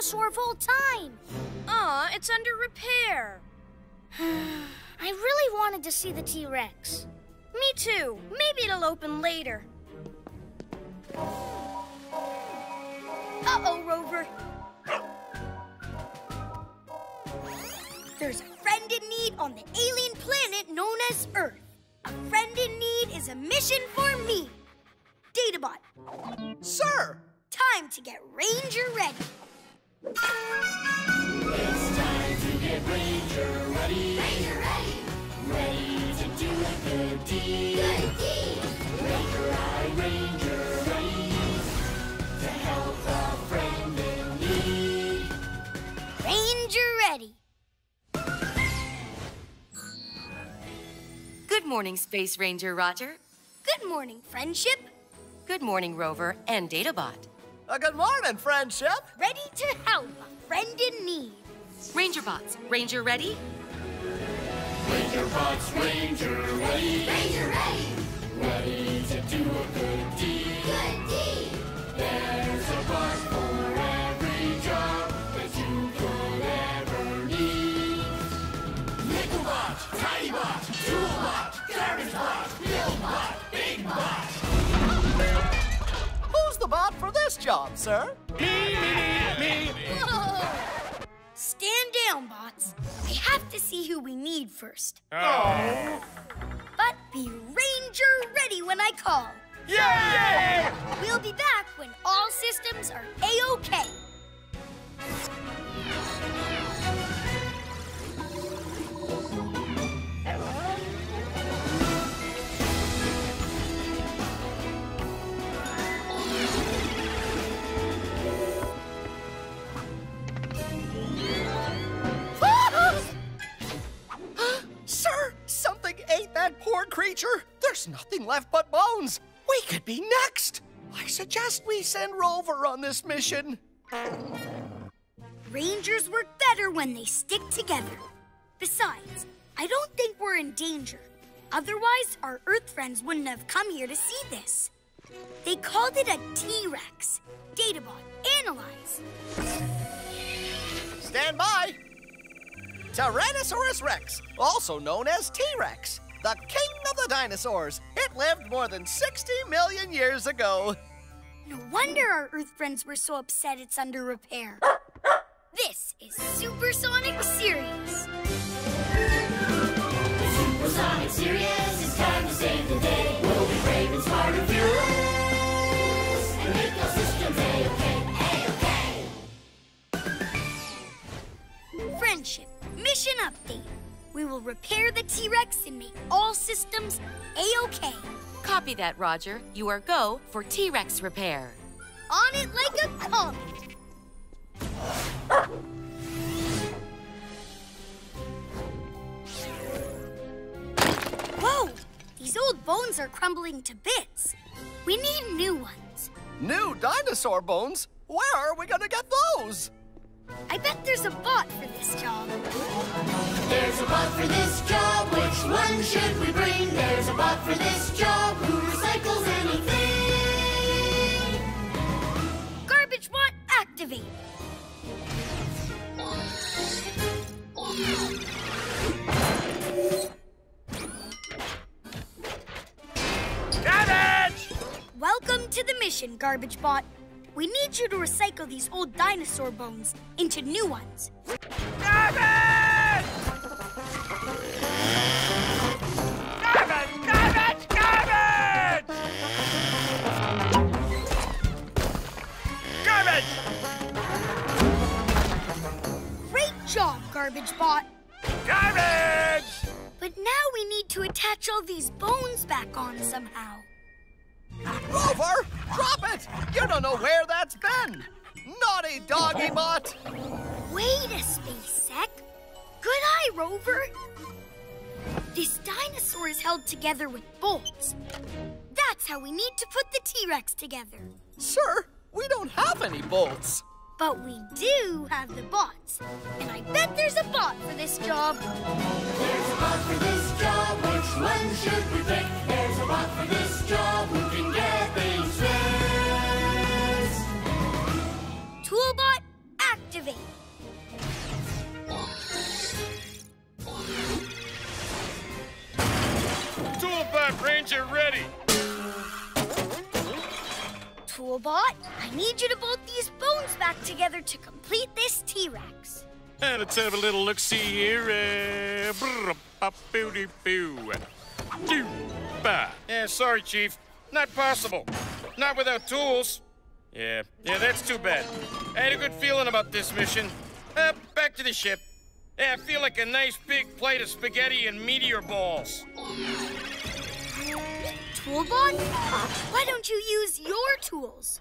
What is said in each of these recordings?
dinosaur of all time. Aw, it's under repair. I really wanted to see the T-Rex. Me too. Maybe it'll open later. Uh-oh, Rover. There's a friend in need on the alien planet known as Earth. A friend in need is a mission for me. Databot. Sir! Time to get Ranger ready. It's time to get Ranger ready. Ranger ready. Ready to do a good deed. Good deed. Ranger I, Ranger ready to help a friend in need. Ranger ready. Good morning, Space Ranger Roger. Good morning, friendship. Good morning, Rover and Databot. Uh, good morning, friendship. Ready to help a friend in need. Ranger Bots, Ranger ready? Ranger Bots, Ranger ready. Ranger ready. Ready to do a good deed. Good deed. There's a bot for every job that you could ever need. Nickel bot, tiny bot, tool bot, garbage bot, little bot, big bot. Who's the bot for this job, sir? Me, me, me, Whoa! Stand down, bots. I have to see who we need first. Oh. But be Ranger ready when I call. Yay! We'll be back when all systems are A-OK. Sir, that poor creature. There's nothing left but bones. We could be next. I suggest we send Rover on this mission. Rangers work better when they stick together. Besides, I don't think we're in danger. Otherwise, our Earth friends wouldn't have come here to see this. They called it a T-Rex. Databot, analyze. Stand by. Tyrannosaurus Rex, also known as T-Rex, the king of the dinosaurs. It lived more than 60 million years ago. No wonder our Earth friends were so upset it's under repair. This is Supersonic Sirius. Supersonic Sirius, repair the T-Rex and make all systems A-OK. Copy that, Roger. You are go for T-Rex repair. On it like a comet. Whoa! These old bones are crumbling to bits. We need new ones. New dinosaur bones? Where are we gonna get those? I bet there's a bot for this job. There's a bot for this job, which one should we bring? There's a bot for this job who recycles anything. Garbage bot activate. Garbage! Welcome to the mission, Garbage Bot. We need you to recycle these old dinosaur bones into new ones. Garbage! Garbage! Garbage! Garbage! Garbage! Great job, Garbage Bot. Garbage! But now we need to attach all these bones back on somehow. Rover, drop it! You don't know where that's. Naughty doggy bot! Wait a space sec. Good eye, Rover. This dinosaur is held together with bolts. That's how we need to put the T-Rex together. Sir, we don't have any bolts. But we do have the bots. And I bet there's a bot for this job. There's a bot for this job, which one should we pick? There's a bot for this job Ranger ready. Toolbot, I need you to bolt these bones back together to complete this T-Rex. Uh, let's have a little look-see here. Uh, brr, bop, booty boo. Doo. Yeah, sorry, Chief. Not possible. Not without tools. Yeah, yeah, that's too bad. I had a good feeling about this mission. Uh, back to the ship. Yeah, I feel like a nice big plate of spaghetti and meteor balls. Toolbot, why don't you use your tools?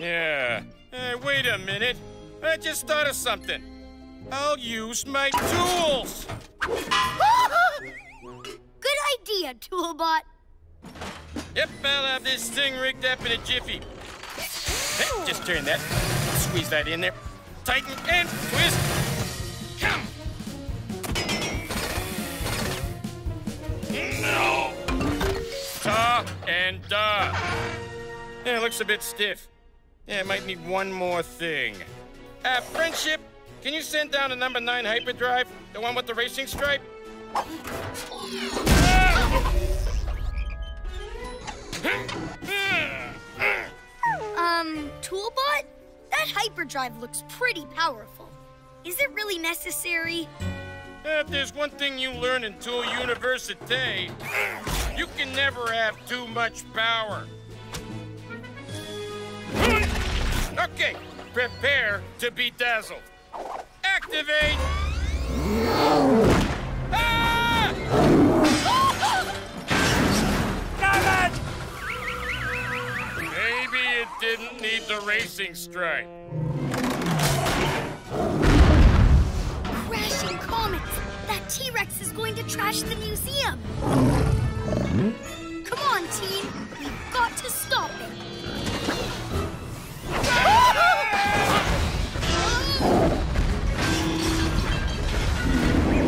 Yeah. Uh, wait a minute. I just thought of something. I'll use my tools. Good idea, Toolbot. Yep, I'll have this thing rigged up in a jiffy. Hey, just turn that. Squeeze that in there. Tighten and twist. Come. No. And da. Yeah, it looks a bit stiff. Yeah, I might need one more thing. Uh, friendship, can you send down a number nine hyperdrive? The one with the racing stripe? Um, Toolbot? That hyperdrive looks pretty powerful. Is it really necessary? If there's one thing you learn in Tool University, you can never have too much power. Okay, prepare to be dazzled. Activate! Ah! Maybe it didn't need the racing stripe. Crashing comets! That T-Rex is going to trash the museum! Come on, team! We've got to stop it!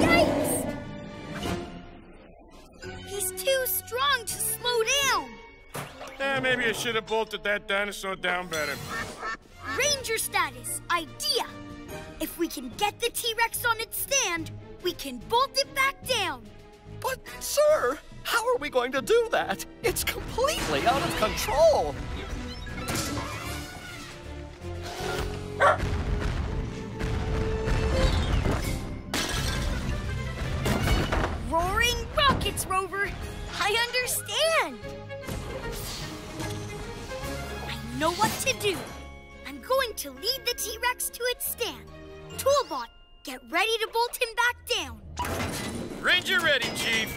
Yikes! He's too strong to slow down! Eh, maybe I should have bolted that dinosaur down better. Ranger status, idea! If we can get the T-Rex on its stand, we can bolt it back down! But, sir, how are we going to do that? It's completely out of control. Roaring rockets, Rover! I understand! I know what to do. I'm going to lead the T-Rex to its stand. Toolbot, get ready to bolt him back down. Ranger ready, Chief.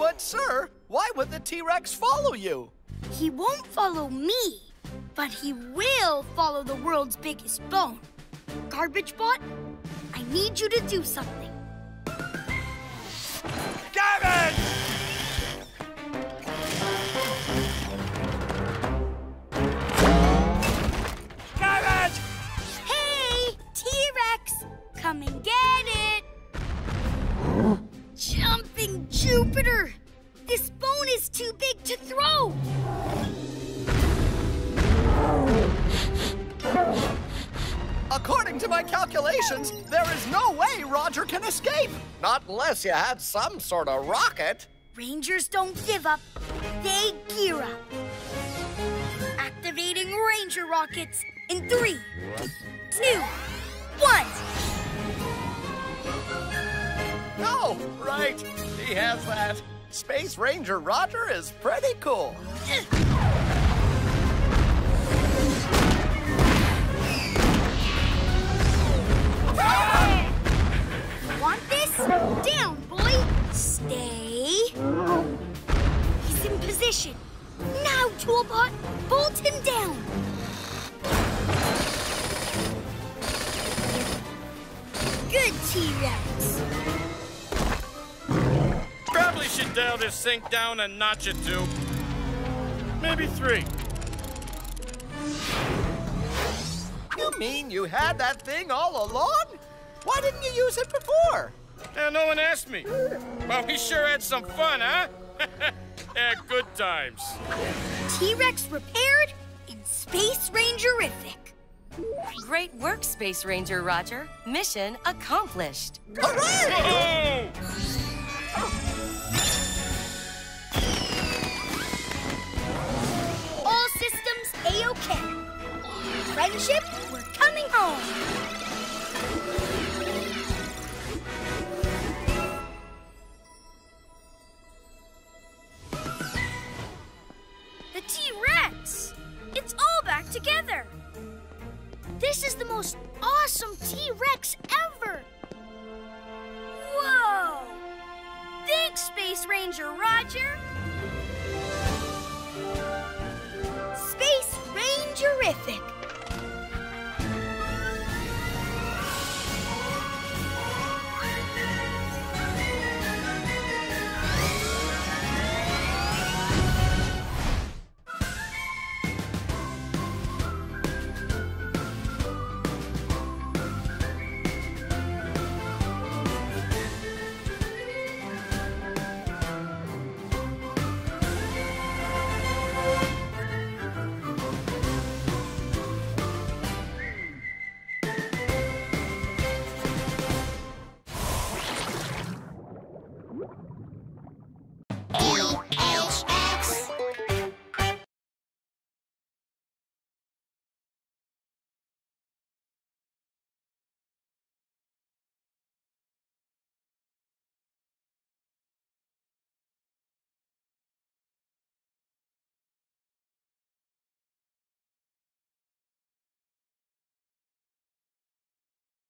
But, sir, why would the T-Rex follow you? He won't follow me, but he will follow the world's biggest bone. Garbage Bot, I need you to do something. Calculations, there is no way Roger can escape. Not unless you had some sort of rocket. Rangers don't give up, they gear up. Activating Ranger rockets in three, two, one. Oh, right. He has that. Space Ranger Roger is pretty cool. Toolbot, bolt him down. Good, T-Rex. Probably should dial this thing down a notch or two. Maybe three. You mean you had that thing all along? Why didn't you use it before? Now no one asked me. Well, we sure had some fun, huh? yeah, good times. T-Rex repaired in Space Rangerific. Great work, Space Ranger Roger. Mission accomplished. Hooray! Oh. All systems A-OK. -okay. Friendship, we're coming home. Ranger Roger! Space Rangerific!